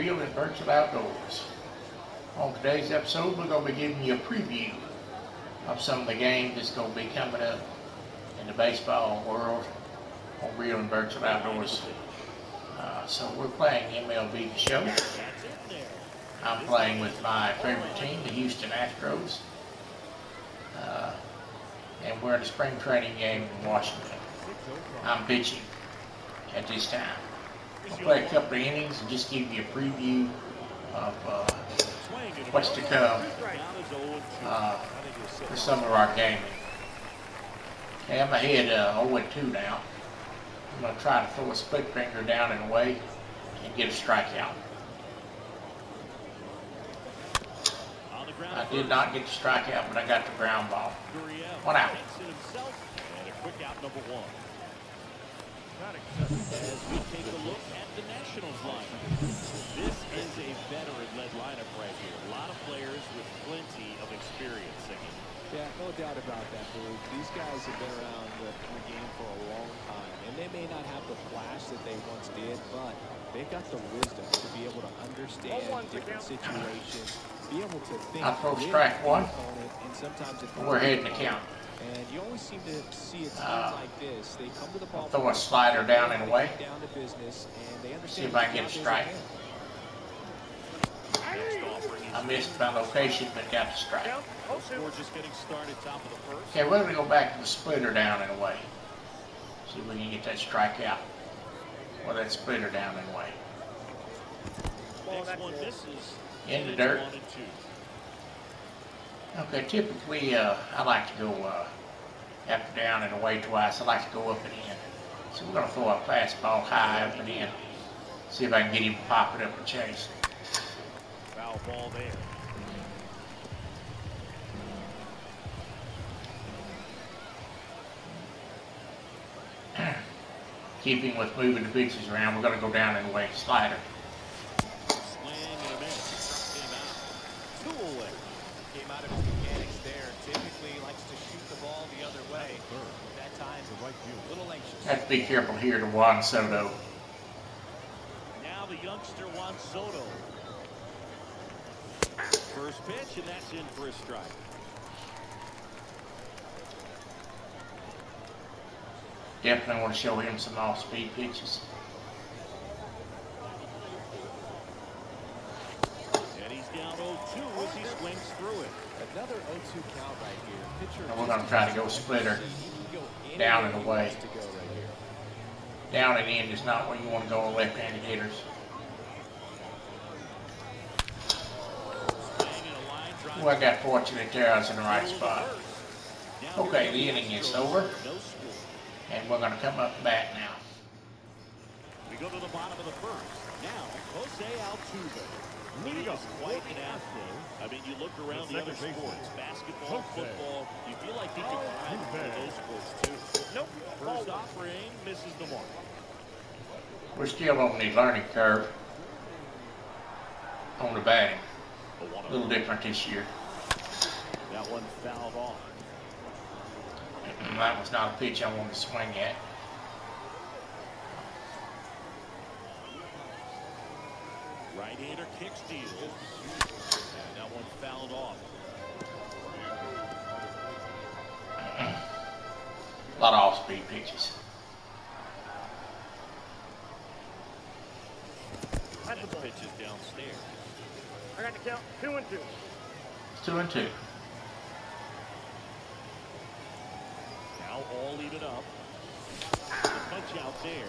Reel and Virtual Outdoors. On today's episode, we're going to be giving you a preview of some of the games that's going to be coming up in the baseball world on Reel and Virtual Outdoors. Uh, so we're playing MLB The Show. I'm playing with my favorite team, the Houston Astros. Uh, and we're in a spring training game in Washington. I'm pitching at this time. Play a couple of innings and just give you a preview of uh, what's to come uh, for some of our gaming. Okay, I'm ahead uh, 0-2 now. I'm going to try to throw a split finger down and away and get a strikeout. I did not get the strikeout, but I got the ground ball. One out. These guys have been around the, the game for a long time, and they may not have the flash that they once did, but they've got the wisdom to be able to understand different situations, be able to think. I throw with strike one. opponent, and sometimes it We're heading the count. And you always seem to see a team Uh, like this. They come to the ball. throw a slider down and away. Down to business, and they See understand if I can get a strike. ahead. Next offering is I missed my location, but got the strike. We're just getting started top of the first. Okay, we're going to go back to the splitter down and away. See if we can get that strike out. Or that splitter down and away. Next one misses. In the It's dirt. One and two. Okay, typically, uh, I like to go uh, up and down and away twice. I like to go up and in. So we're going to throw a fastball high up and in. See if I can get him to pop it up and chase. Foul ball there. Keeping with moving the pitches around, we're going to go down and away. Slider. Swing and a miss. Came out. Two away. Came out of his mechanics there. Typically likes to shoot the ball the other way. That time, a little anxious. Have to be careful here to Juan Soto. Now the youngster Juan Soto. First pitch, and that's in for a strike. Definitely want to show him some off-speed pitches. And he's down 0-2 as he swings through it. Another 0-2 count right here. Pitcher And we're gonna try to go splitter. see he can go any Down and away. wants to go right here. Down and in is not where you want to go with left-handed hitters. Swing and a line drive. Well, I got fortunate there. I was in the right spot. Okay, the inning is over. And we're going to come up back now. We go to the bottom of the first. Now, Jose Altuve. He is quite an athlete. I mean, you look around the other sports, basketball, football, you feel like he can climb one of those sports too. Nope. First offering misses the mark. We're still on the learning curve on the batting. A little different this year. That one fouled off. That was not a pitch I wanted to swing at. Right-hander kick steals. And that one fouled off. A lot of off-speed pitches. Next pitch is downstairs. I got the count. Two and two. Two and two. Now all even up. Punch out there.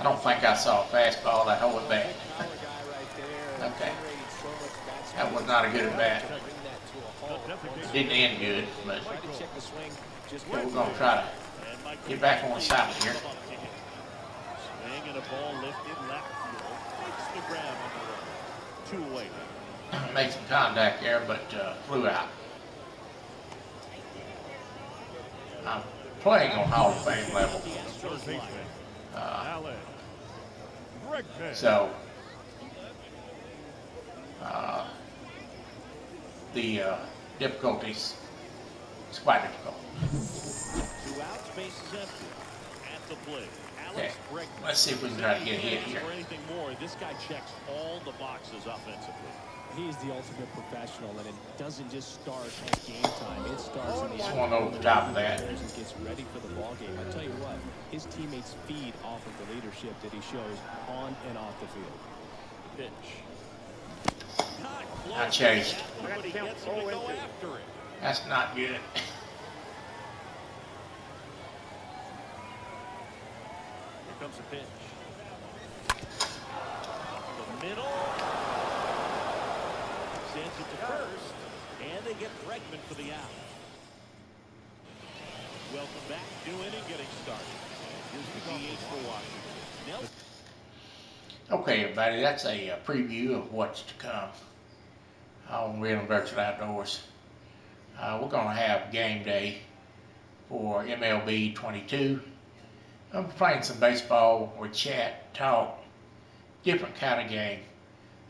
I don't think I saw a fastball that hold it back. Power guy right there. Okay. generating so much bat That was not a good at bat. Bring that to a halt. It didn't end good, but Tried to check the swing. Just we're going to try to get back on the side here. Come up to him. Swing and a ball lifted left field. Hits the ground on the way. Two away. Make some contact there, but uh, flew out. I'm playing on Hall of Fame level, uh, so uh, the uh, difficulties, it's quite difficult. Two outs, bases empty. At the play. Okay, let's see if we can try to get hit here. Anything more, this guy checks all the boxes offensively. He is the ultimate professional, and it doesn't just start at game time. It starts in the Just one over the top of that. and gets ready for the ball game. I tell you what, his teammates feed off of the leadership that he shows on and off the field. Pitch. Not close I to chased. that one, but he gets him to go after it. That's not good. Here comes the pitch. The middle. Sends it to first. And they get Bregman for the out. Welcome back. New inning getting started. Here's the DH for Washington. Nelson. Okay, everybody, that's a uh, preview of what's to come on Reel and Virtual Outdoors. Uh, we're going to have game day for MLB 22. I'm playing some baseball or chat, talk, different kind of game.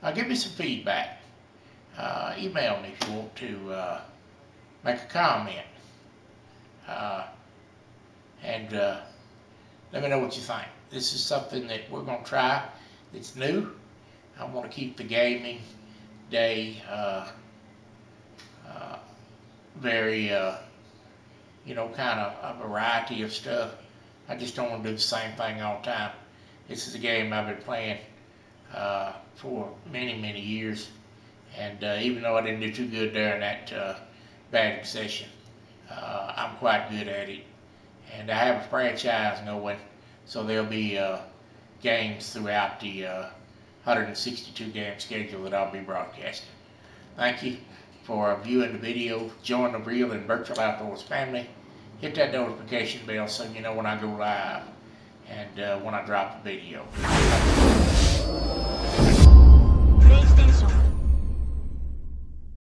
Uh, give me some feedback. Uh, email me if you want to uh, make a comment. Uh, and uh, let me know what you think. This is something that we're going to try. It's new. I want to keep the gaming day uh, uh, very, you know, kind of a variety of stuff. I just don't want to do the same thing all the time. This is a game I've been playing for many, many years. And uh, even though I didn't do too good during that uh, batting session, uh, I'm quite good at it. And I have a franchise going, so there'll be uh, games throughout the uh, 162 game schedule that I'll be broadcasting. Thank you for viewing the video. Join the reel and virtual outdoors family. Hit that notification bell so you know when I go live and uh, when I drop a video.